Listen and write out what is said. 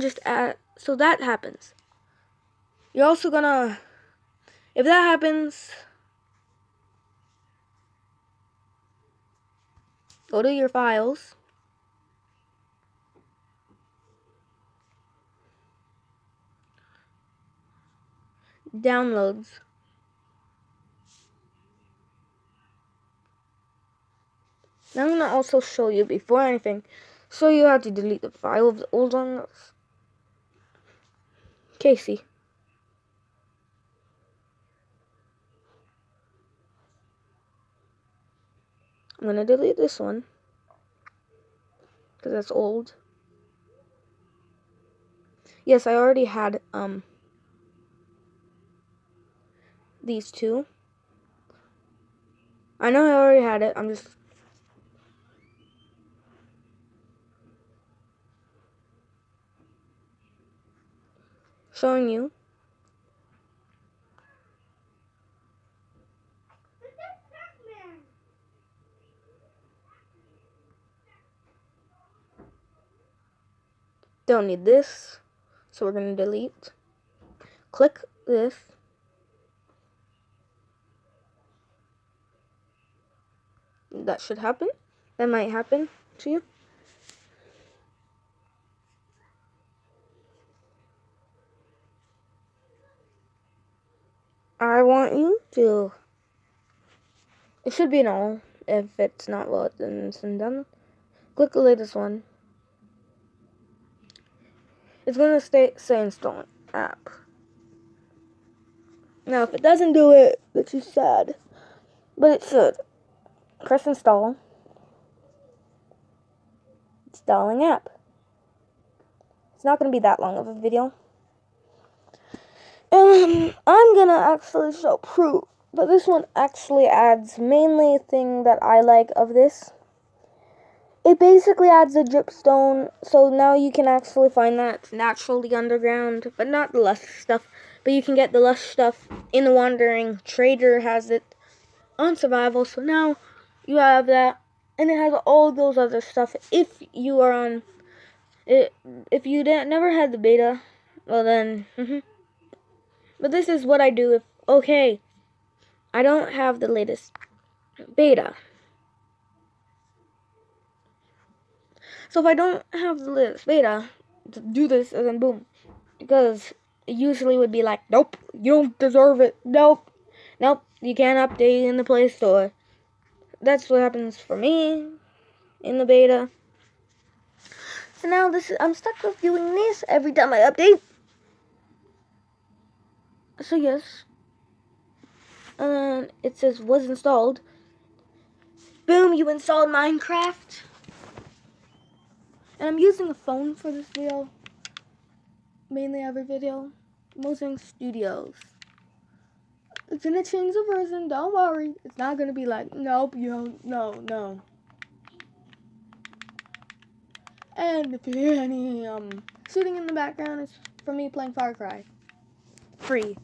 just add so that happens. You're also gonna if that happens go to your files. Downloads. I'm gonna also show you before anything. So you have to delete the file of the old ones. Casey. I'm gonna delete this one because that's old. Yes, I already had um these two. I know I already had it. I'm just showing you. Don't need this, so we're going to delete. Click this. That should happen. That might happen to you. I want you to. It should be an all. If it's not well, then it's done. Click the latest one. It's gonna stay say install app. Now, if it doesn't do it, which is sad, but it should. Press install. Installing app. It's not gonna be that long of a video. And I'm gonna actually show proof. But this one actually adds mainly thing that I like of this. It basically adds a dripstone, so now you can actually find that naturally underground, but not the lush stuff. But you can get the lush stuff in the Wandering Trader has it on survival, so now you have that, and it has all those other stuff. If you are on, it, if you didn't, never had the beta, well then. Mm -hmm. But this is what I do if, okay, I don't have the latest beta. So if I don't have the latest beta, to do this and then boom. Because it usually would be like, nope, you don't deserve it. Nope. Nope, you can't update in the Play Store. That's what happens for me in the beta. So now this is, I'm stuck with doing this every time I update so yes. And it says was installed. Boom, you installed Minecraft. And I'm using a phone for this video. Mainly every video. Mojang Studios. It's gonna change the version, don't worry. It's not gonna be like, nope, you don't, no, no. And if you hear any um shooting in the background, it's from me playing Far Cry. Free.